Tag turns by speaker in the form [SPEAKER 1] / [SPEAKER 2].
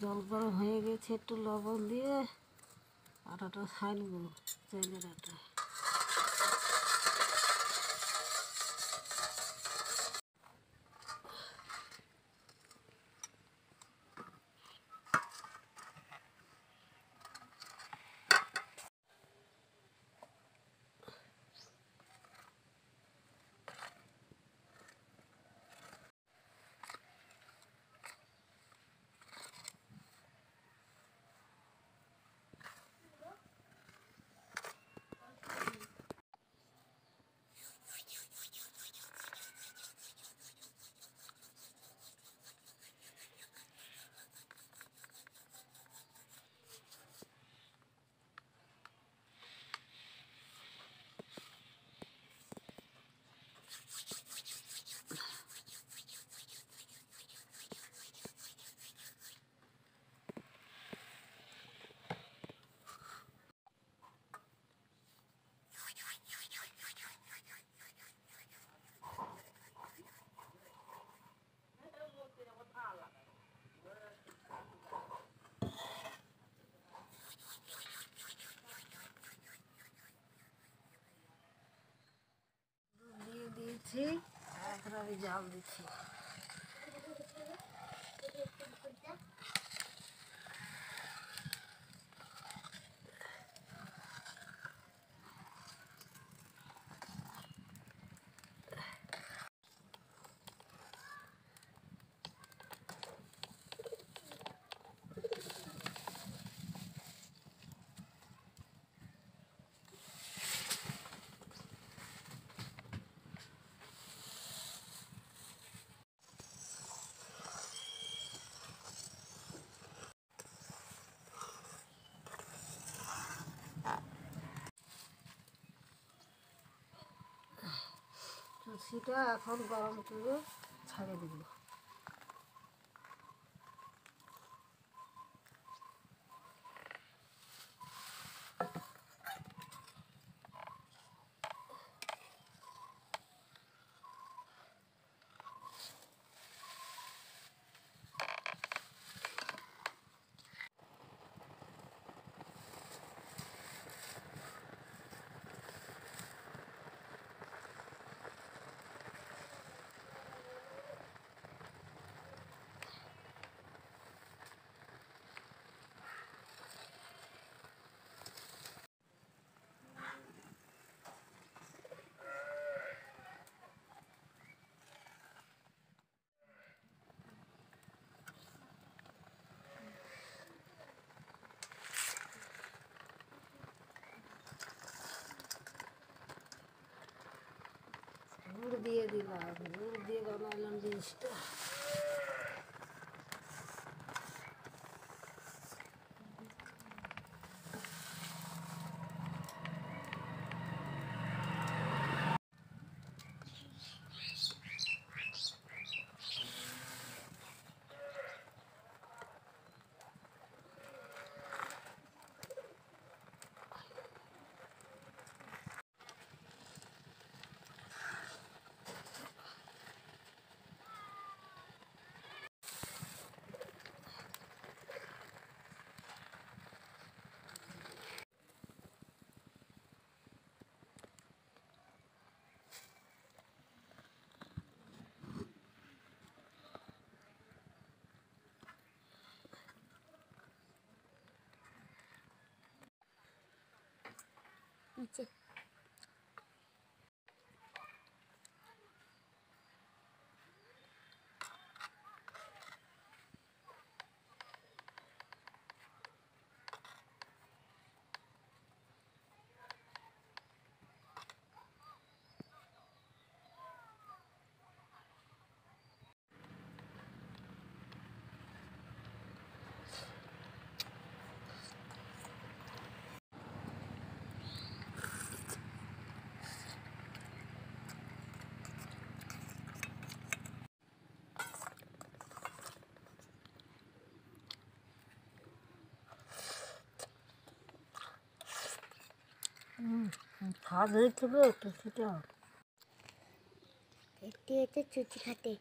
[SPEAKER 1] জল গরম হয়ে গেছে একটু লবণ দিয়ে আটাটা ছাড়বো চাইলের আটা দিয়েছি এখন আমি জাল দিচ্ছি। লুচিটা এখন গরম করে ছাড়ে দিব গুড় দিয়ে দিলাম গুড় দিয়ে বানালাম জিনিসটা।
[SPEAKER 2] Идти.
[SPEAKER 1] খাওয়া হয়েছিল একটু সেটা।
[SPEAKER 2] একটি হচ্ছে চুচি খাতে।